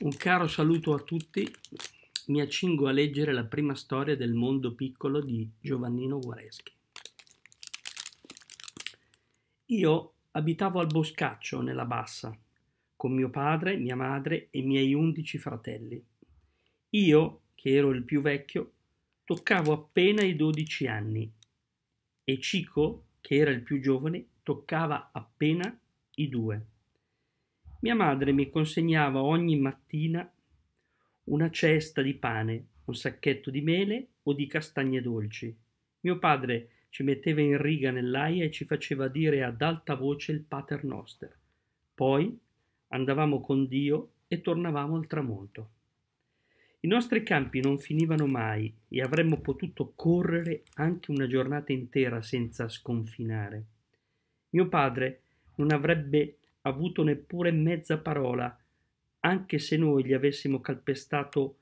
Un caro saluto a tutti. Mi accingo a leggere la prima storia del mondo piccolo di Giovannino Guareschi. Io abitavo al Boscaccio, nella Bassa, con mio padre, mia madre e i miei undici fratelli. Io, che ero il più vecchio, toccavo appena i dodici anni e Cico, che era il più giovane, toccava appena i due. Mia madre mi consegnava ogni mattina una cesta di pane, un sacchetto di mele o di castagne dolci. Mio padre ci metteva in riga nell'aia e ci faceva dire ad alta voce il Pater Noster. Poi andavamo con Dio e tornavamo al tramonto. I nostri campi non finivano mai e avremmo potuto correre anche una giornata intera senza sconfinare. Mio padre non avrebbe avuto neppure mezza parola, anche se noi gli avessimo calpestato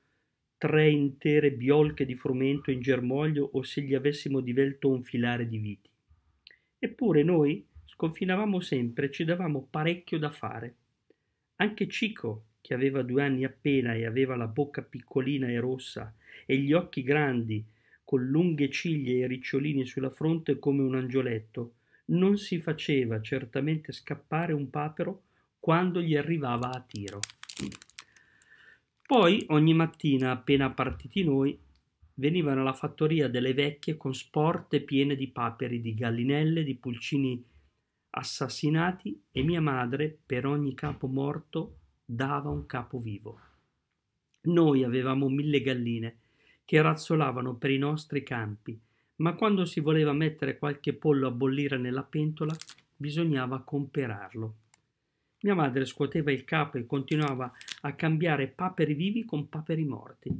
tre intere biolche di frumento in germoglio o se gli avessimo divelto un filare di viti. Eppure noi sconfinavamo sempre e ci davamo parecchio da fare. Anche Cico, che aveva due anni appena e aveva la bocca piccolina e rossa e gli occhi grandi, con lunghe ciglia e ricciolini sulla fronte come un angioletto, non si faceva certamente scappare un papero quando gli arrivava a tiro. Poi ogni mattina, appena partiti noi, venivano alla fattoria delle vecchie con sporte piene di paperi, di gallinelle, di pulcini assassinati e mia madre per ogni capo morto dava un capo vivo. Noi avevamo mille galline che razzolavano per i nostri campi ma quando si voleva mettere qualche pollo a bollire nella pentola bisognava comperarlo. Mia madre scuoteva il capo e continuava a cambiare paperi vivi con paperi morti.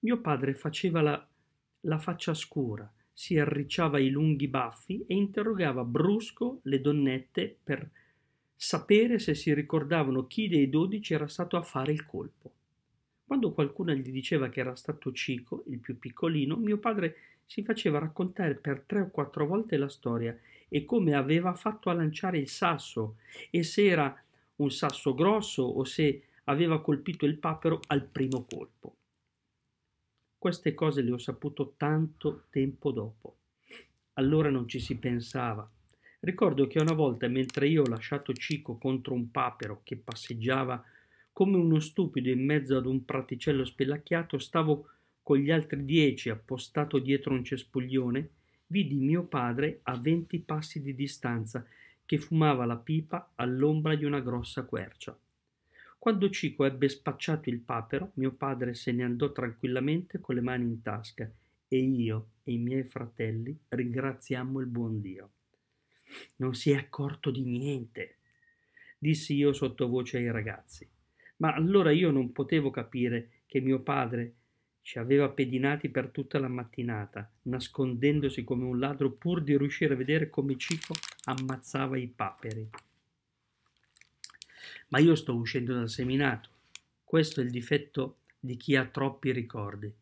Mio padre faceva la, la faccia scura, si arricciava i lunghi baffi e interrogava brusco le donnette per sapere se si ricordavano chi dei dodici era stato a fare il colpo. Quando qualcuno gli diceva che era stato Cico, il più piccolino, mio padre si faceva raccontare per tre o quattro volte la storia e come aveva fatto a lanciare il sasso e se era un sasso grosso o se aveva colpito il papero al primo colpo. Queste cose le ho saputo tanto tempo dopo. Allora non ci si pensava. Ricordo che una volta, mentre io ho lasciato Cico contro un papero che passeggiava come uno stupido in mezzo ad un praticello spellacchiato, stavo con gli altri dieci appostato dietro un cespuglione, vidi mio padre a venti passi di distanza che fumava la pipa all'ombra di una grossa quercia. Quando Cico ebbe spacciato il papero, mio padre se ne andò tranquillamente con le mani in tasca e io e i miei fratelli ringraziammo il buon Dio. Non si è accorto di niente, dissi io sottovoce ai ragazzi. Ma allora io non potevo capire che mio padre ci aveva pedinati per tutta la mattinata, nascondendosi come un ladro pur di riuscire a vedere come Cico ammazzava i paperi. Ma io sto uscendo dal seminato. Questo è il difetto di chi ha troppi ricordi.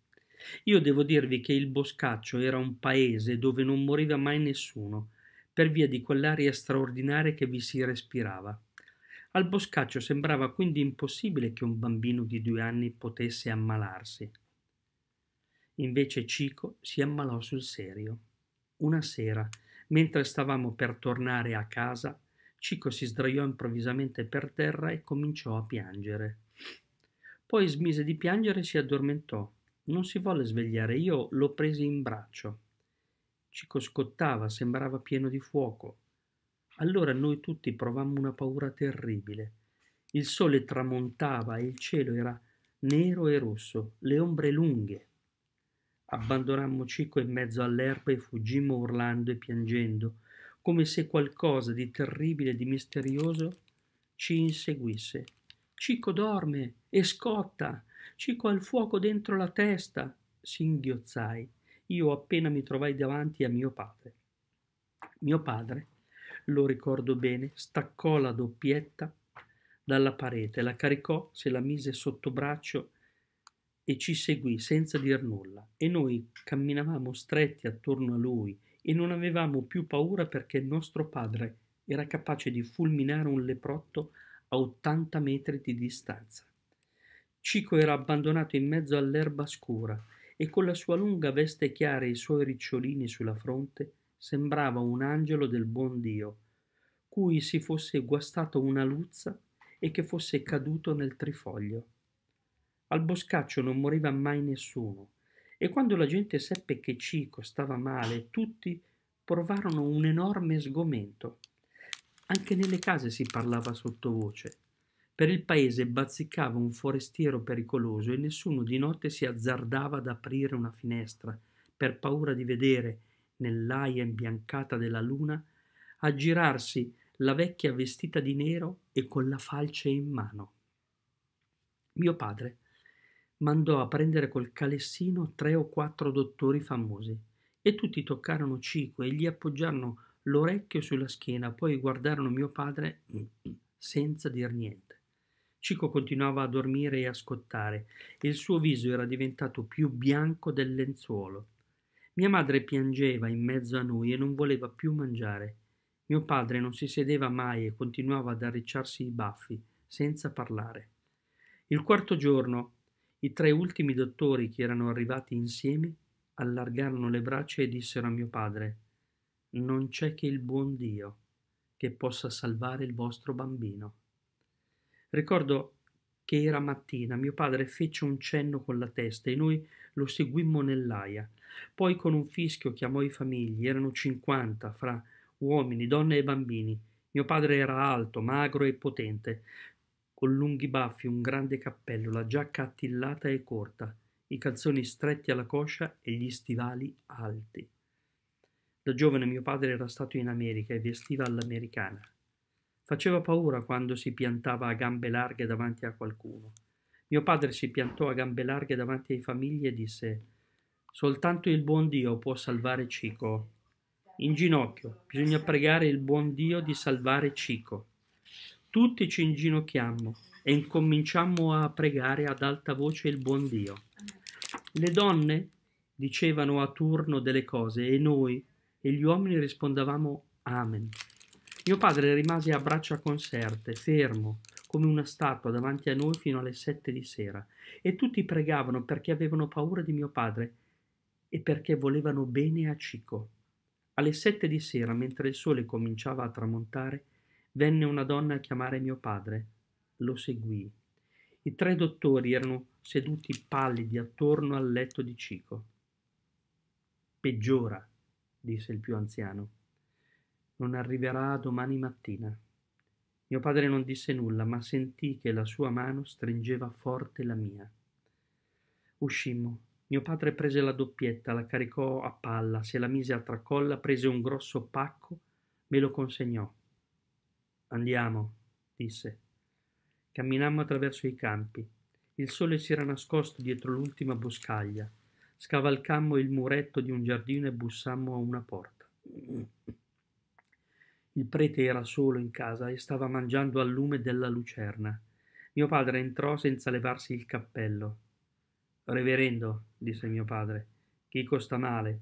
Io devo dirvi che il Boscaccio era un paese dove non moriva mai nessuno, per via di quell'aria straordinaria che vi si respirava. Al Boscaccio sembrava quindi impossibile che un bambino di due anni potesse ammalarsi. Invece Cico si ammalò sul serio. Una sera, mentre stavamo per tornare a casa, Cico si sdraiò improvvisamente per terra e cominciò a piangere. Poi smise di piangere e si addormentò. Non si volle svegliare, io lo presi in braccio. Cico scottava, sembrava pieno di fuoco. Allora noi tutti provammo una paura terribile. Il sole tramontava e il cielo era nero e rosso, le ombre lunghe. Abbandonammo Cico in mezzo all'erba e fuggimmo urlando e piangendo, come se qualcosa di terribile e di misterioso ci inseguisse. Cico dorme e scotta. Cico ha il fuoco dentro la testa. Singhiozzai. Io appena mi trovai davanti a mio padre. Mio padre, lo ricordo bene, staccò la doppietta dalla parete, la caricò, se la mise sotto braccio e ci seguì senza dir nulla e noi camminavamo stretti attorno a lui e non avevamo più paura perché nostro padre era capace di fulminare un leprotto a 80 metri di distanza. Cico era abbandonato in mezzo all'erba scura e con la sua lunga veste chiara e i suoi ricciolini sulla fronte sembrava un angelo del buon Dio, cui si fosse guastato una luzza e che fosse caduto nel trifoglio. Al boscaccio non moriva mai nessuno, e quando la gente seppe che Cico stava male, tutti provarono un enorme sgomento. Anche nelle case si parlava sottovoce. Per il paese bazzicava un forestiero pericoloso e nessuno di notte si azzardava ad aprire una finestra per paura di vedere, nell'aia imbiancata della luna, aggirarsi la vecchia vestita di nero e con la falce in mano. Mio padre mandò a prendere col calessino tre o quattro dottori famosi e tutti toccarono Cico e gli appoggiarono l'orecchio sulla schiena, poi guardarono mio padre senza dir niente. Cico continuava a dormire e a scottare e il suo viso era diventato più bianco del lenzuolo. Mia madre piangeva in mezzo a noi e non voleva più mangiare. Mio padre non si sedeva mai e continuava ad arricciarsi i baffi, senza parlare. Il quarto giorno, i tre ultimi dottori che erano arrivati insieme allargarono le braccia e dissero a mio padre Non c'è che il buon Dio che possa salvare il vostro bambino. Ricordo che era mattina, mio padre fece un cenno con la testa e noi lo seguimmo nell'aia. Poi con un fischio chiamò i famigli, erano cinquanta, fra uomini, donne e bambini. Mio padre era alto, magro e potente, con lunghi baffi, un grande cappello, la giacca attillata e corta i calzoni stretti alla coscia e gli stivali alti. Da giovane mio padre era stato in America e vestiva all'americana. Faceva paura quando si piantava a gambe larghe davanti a qualcuno. Mio padre si piantò a gambe larghe davanti ai famigli e disse Soltanto il buon Dio può salvare Cico. In ginocchio, bisogna pregare il buon Dio di salvare Cico. Tutti ci inginocchiammo e incominciammo a pregare ad alta voce il buon Dio. Le donne dicevano a turno delle cose e noi e gli uomini rispondevamo Amen. Mio padre rimase a braccia conserte, fermo, come una statua davanti a noi fino alle sette di sera, e tutti pregavano perché avevano paura di mio padre e perché volevano bene a Cico. Alle sette di sera, mentre il sole cominciava a tramontare, venne una donna a chiamare mio padre. Lo seguì. I tre dottori erano seduti pallidi attorno al letto di Cico. Peggiora, disse il più anziano. Non arriverà domani mattina. Mio padre non disse nulla, ma sentì che la sua mano stringeva forte la mia. Uscimmo. Mio padre prese la doppietta, la caricò a palla, se la mise a tracolla, prese un grosso pacco, me lo consegnò. Andiamo, disse. Camminammo attraverso i campi. Il sole si era nascosto dietro l'ultima boscaglia. Scavalcammo il muretto di un giardino e bussammo a una porta. Il prete era solo in casa e stava mangiando al lume della lucerna. Mio padre entrò senza levarsi il cappello. Reverendo, disse mio padre, Chico sta male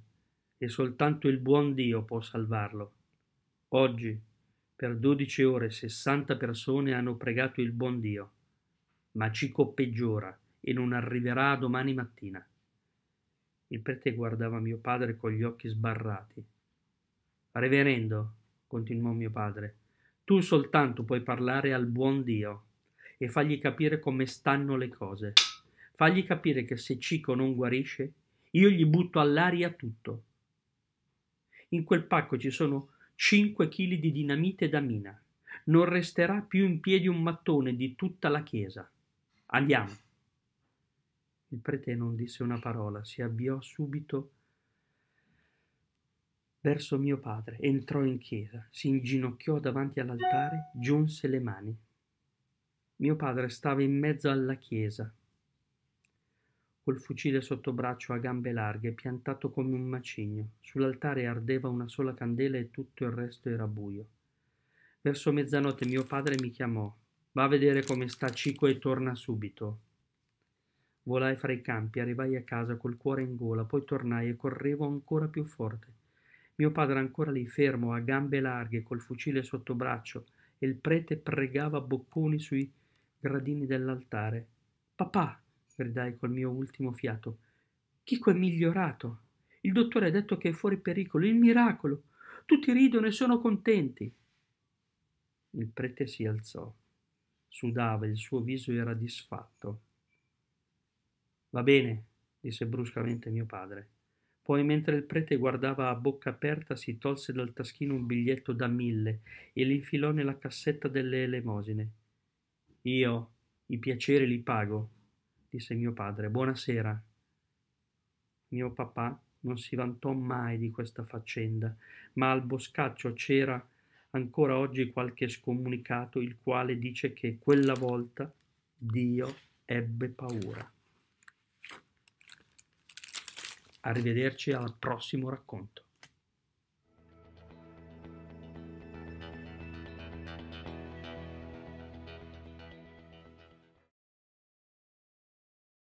e soltanto il buon Dio può salvarlo. Oggi, per dodici ore, sessanta persone hanno pregato il buon Dio ma Cico peggiora e non arriverà domani mattina. Il prete guardava mio padre con gli occhi sbarrati. Reverendo, continuò mio padre, tu soltanto puoi parlare al buon Dio e fargli capire come stanno le cose. Fagli capire che se Cico non guarisce, io gli butto all'aria tutto. In quel pacco ci sono cinque chili di dinamite da mina. Non resterà più in piedi un mattone di tutta la chiesa. Andiamo. Il prete non disse una parola, si avviò subito verso mio padre, entrò in chiesa, si inginocchiò davanti all'altare, giunse le mani. Mio padre stava in mezzo alla chiesa, col fucile sotto braccio a gambe larghe, piantato come un macigno. Sull'altare ardeva una sola candela e tutto il resto era buio. Verso mezzanotte mio padre mi chiamò. Va a vedere come sta Cico e torna subito. Volai fra i campi, arrivai a casa col cuore in gola, poi tornai e correvo ancora più forte. Mio padre ancora lì fermo, a gambe larghe, col fucile sotto braccio, e il prete pregava bocconi sui gradini dell'altare. Papà, gridai col mio ultimo fiato, Chico è migliorato. Il dottore ha detto che è fuori pericolo, il miracolo. Tutti ridono e sono contenti. Il prete si alzò. Sudava, il suo viso era disfatto. Va bene, disse bruscamente mio padre. Poi, mentre il prete guardava a bocca aperta, si tolse dal taschino un biglietto da mille e l'infilò nella cassetta delle elemosine. Io i piaceri li pago, disse mio padre. Buonasera. Mio papà non si vantò mai di questa faccenda, ma al boscaccio c'era ancora oggi qualche scomunicato il quale dice che quella volta Dio ebbe paura. Arrivederci al prossimo racconto.